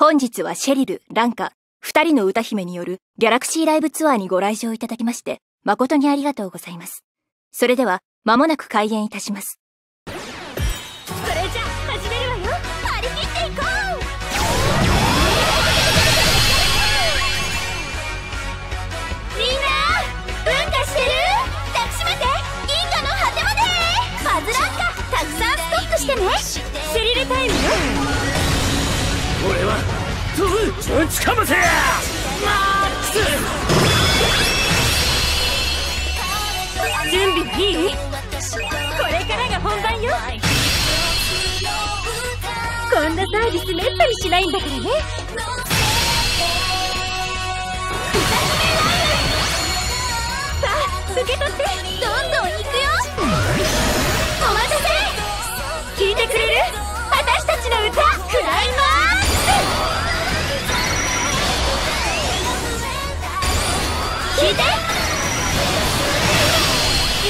本日はシェリル、ランカ、二人の歌姫によるギャラクシーライブツアーにご来場いただきまして、誠にありがとうございます。それでは、間もなく開演いたします。それじゃ、始めるわよ。張り切っていこう。みんな文化してる？抱きしめて銀河の果てまで。バズランカたくさんストックしてね。セリルタイム。ぶ打ちかませマックス準備いい？これからが本番よ。こんなサービスめったにしないんだからね。さあ受け取って。どんどん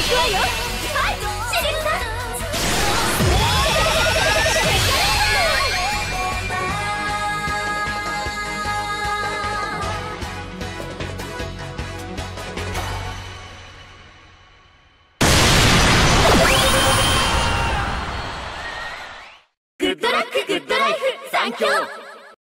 グッドラックグッドライフ残響